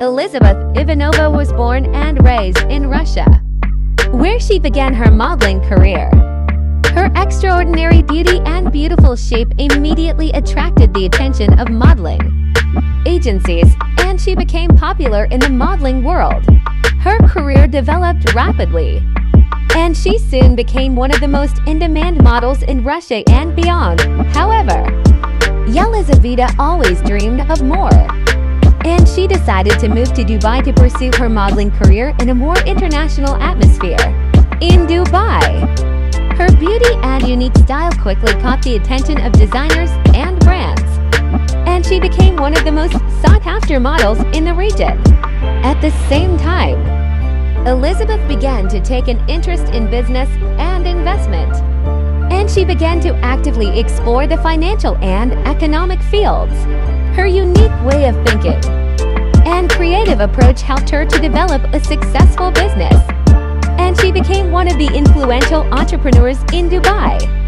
Elizabeth Ivanova was born and raised in Russia, where she began her modeling career. Her extraordinary beauty and beautiful shape immediately attracted the attention of modeling agencies, and she became popular in the modeling world. Her career developed rapidly, and she soon became one of the most in-demand models in Russia and beyond. However, Yelizaveta always dreamed of more she decided to move to Dubai to pursue her modeling career in a more international atmosphere. In Dubai, her beauty and unique style quickly caught the attention of designers and brands, and she became one of the most sought-after models in the region. At the same time, Elizabeth began to take an interest in business and investment, and she began to actively explore the financial and economic fields. Her unique way of thinking approach helped her to develop a successful business. And she became one of the influential entrepreneurs in Dubai.